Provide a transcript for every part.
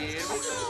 Here we go.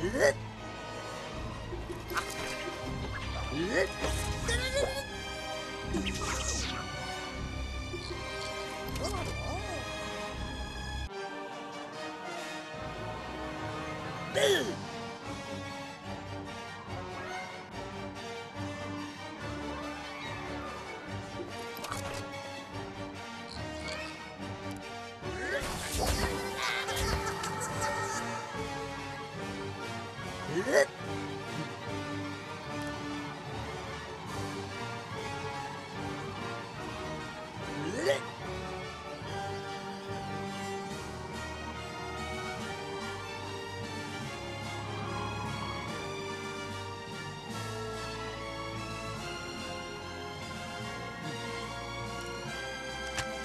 Boom!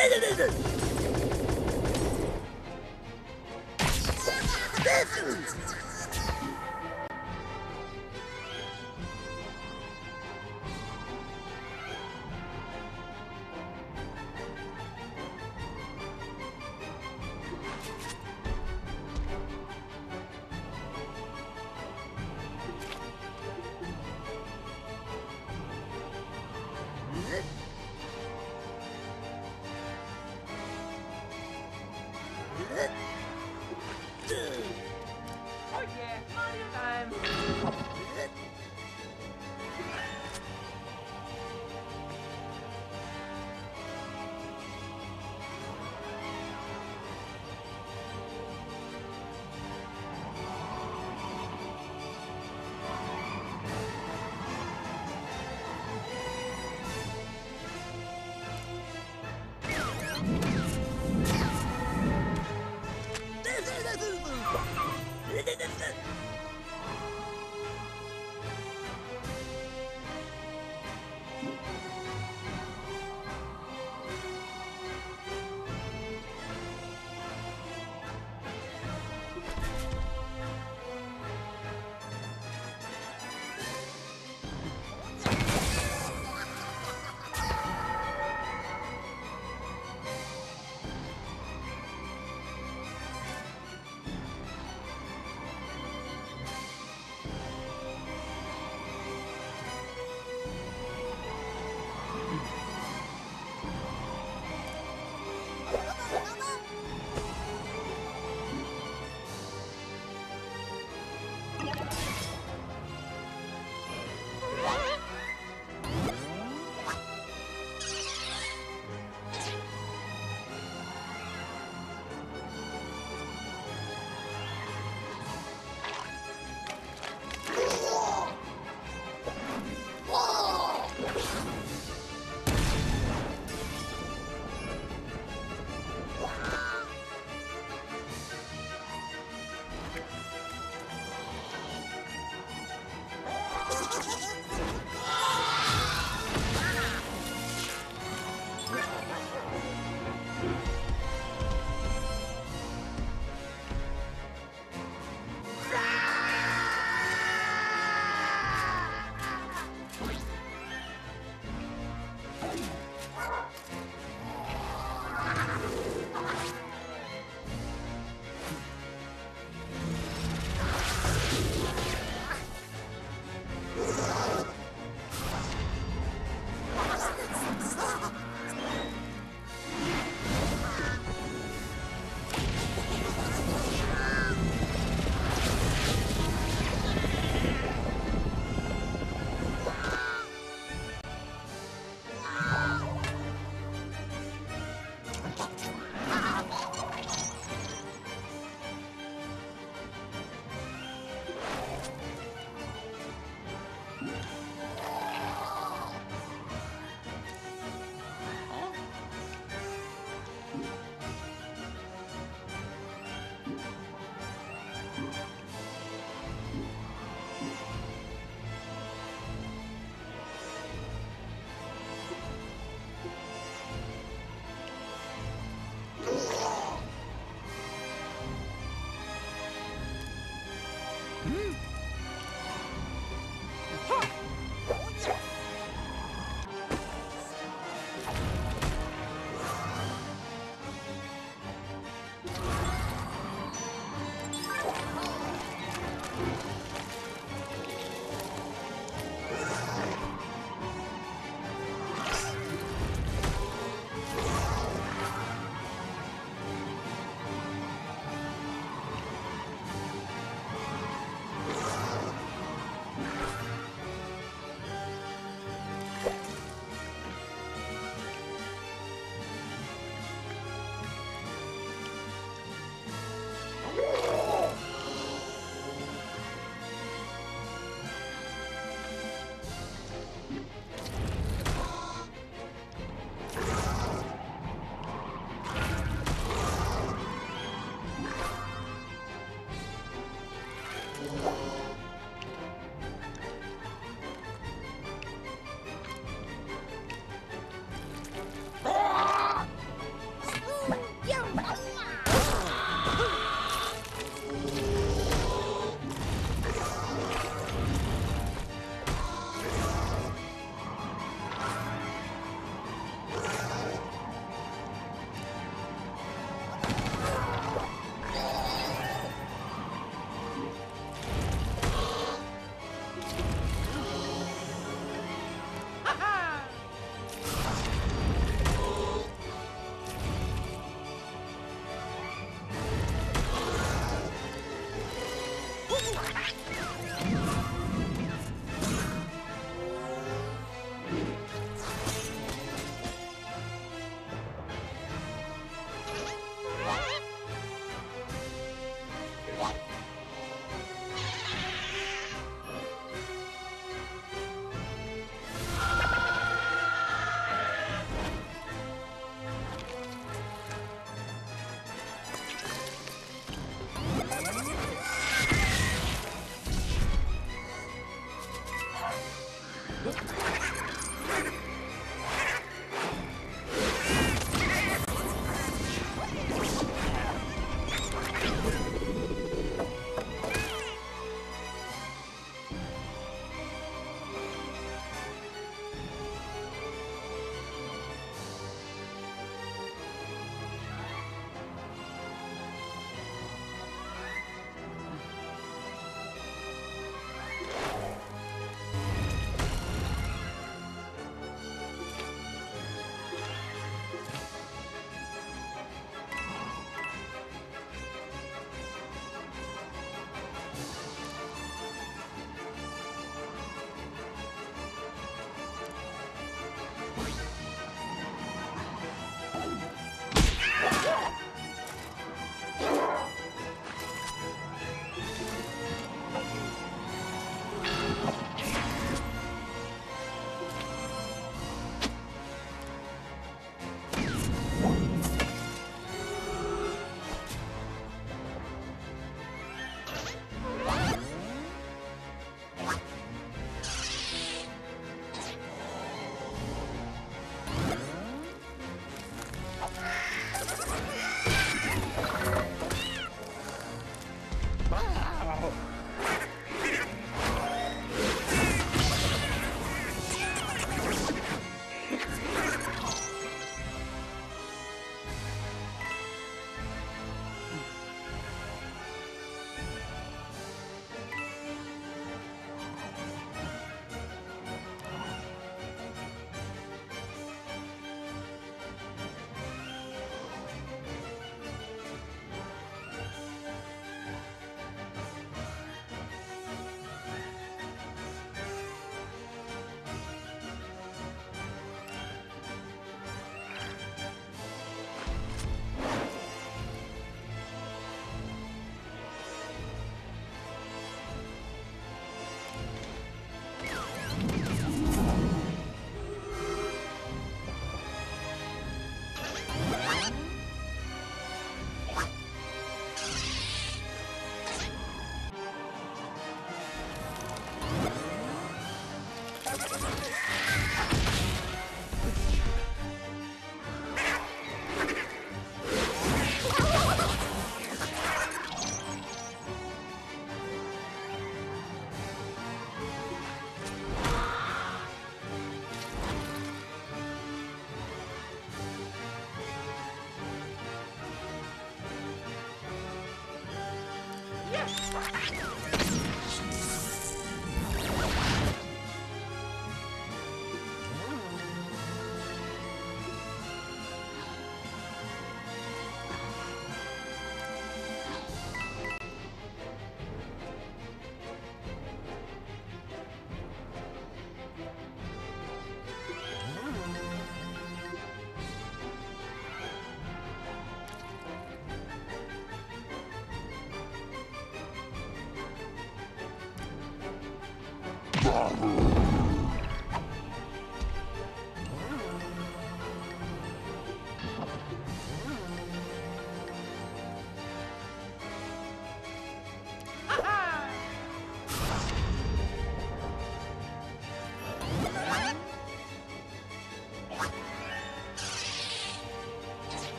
对对对对